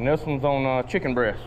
And this one's on uh, chicken breast.